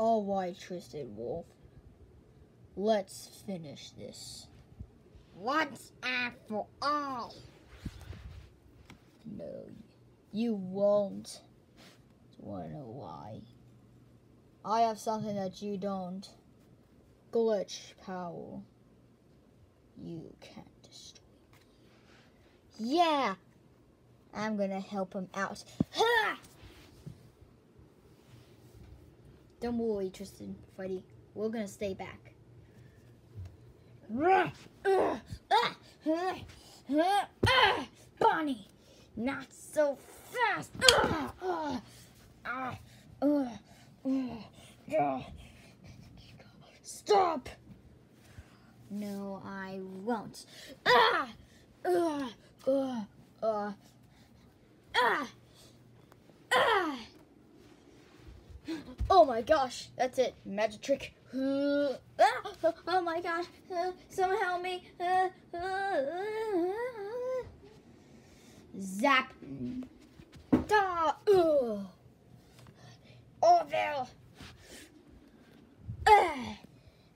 All right, Twisted Wolf. Let's finish this. Once and for all. No, you won't. Wanna know why? I have something that you don't. Glitch power. You can't destroy me. Yeah! I'm gonna help him out. Ha! Don't worry, Twisted, Freddy. We're gonna stay back. Bonnie! Not so fast! Stop! No, I won't. Ah! Uh, uh, uh. Ah! Ah! Oh my gosh, that's it. Magic trick. Ah! Oh, oh my gosh, someone help me. Zap. Da! Orville!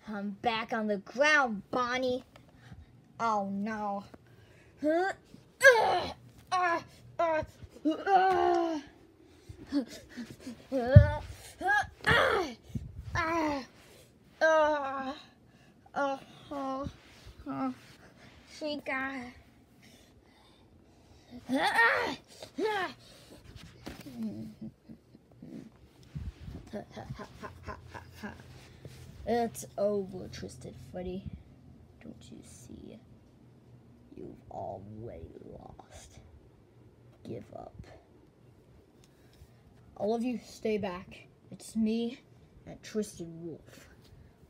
I'm back on the ground, Bonnie. Oh no. She got. It's over, Twisted Freddy. Don't you see? You've already lost. Give up. All of you, stay back. It's me and Twisted Wolf.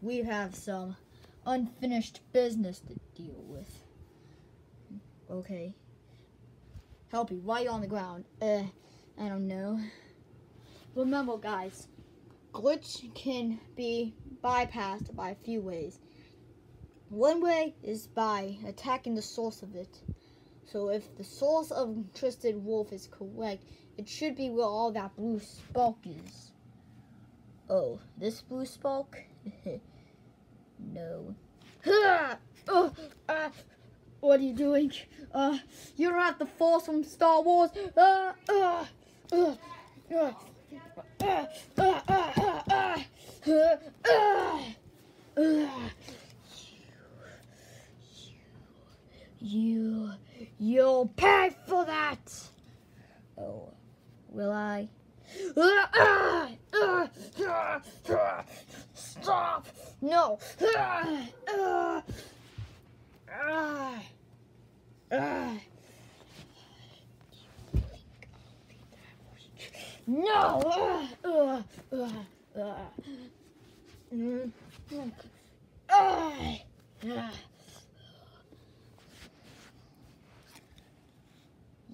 We have some unfinished business to deal with. Okay. Helpy, why you on the ground? Uh, I don't know. Remember, guys, glitch can be bypassed by a few ways. One way is by attacking the source of it. So if the source of Twisted Wolf is correct, it should be where all that blue spark is. Oh, this blue spark? no. oh, uh, what are you doing? Uh, you don't have the force from Star Wars. Uh, uh, uh, uh. You, you'll pay for that. Oh, will I? Stop! No! No!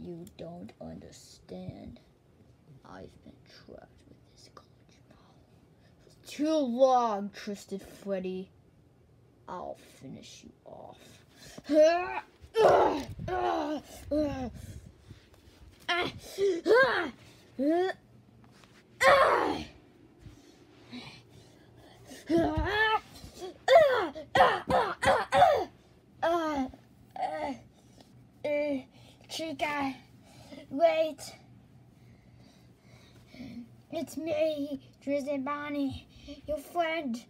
You don't understand. I've been trapped with this college ball for too long, Twisted Freddy. I'll finish you off. Chica, wait. It's me, Twisted Bonnie, your friend.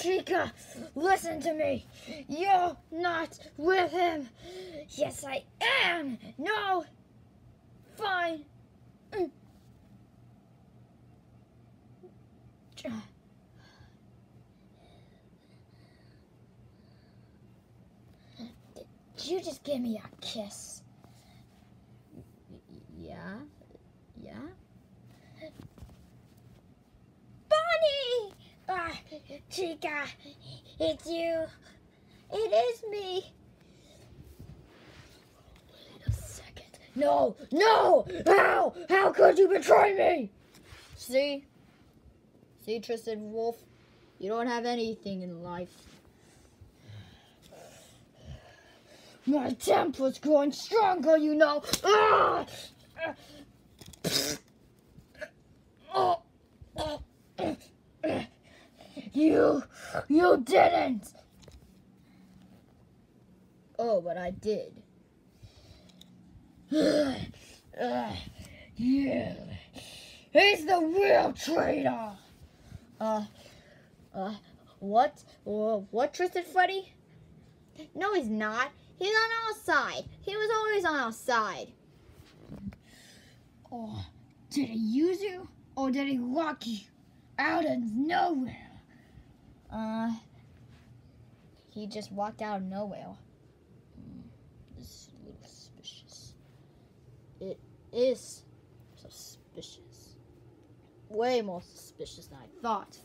Chica, listen to me. You're not with him. Yes, I am. No. Fine. Mm. Did you just give me a kiss? Chica, it's you. It is me. Wait a second. No, no! How? How could you betray me? See? See, Twisted Wolf? You don't have anything in life. My temper's growing stronger, you know. Ah! Oh. You, you didn't. Oh, but I did. Uh, you. He's the real traitor. Uh, uh, what? Uh, what, Twisted Freddy? No, he's not. He's on our side. He was always on our side. Oh, did he use you? Or did he lock you out of nowhere? Uh, he just walked out of nowhere. Hmm, this is a little suspicious. It is suspicious. Way more suspicious than I thought.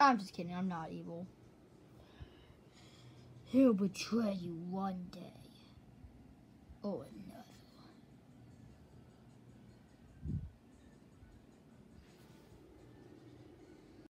I'm just kidding. I'm not evil. He'll betray you one day. Or